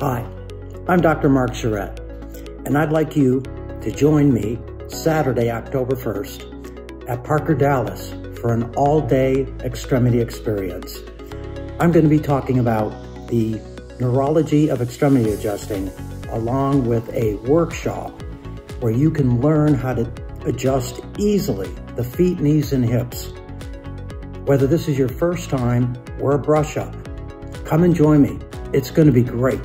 Hi, I'm Dr. Mark Charrette, and I'd like you to join me Saturday, October 1st at Parker Dallas for an all-day extremity experience. I'm going to be talking about the neurology of extremity adjusting along with a workshop where you can learn how to adjust easily the feet, knees, and hips. Whether this is your first time or a brush up, come and join me. It's going to be great.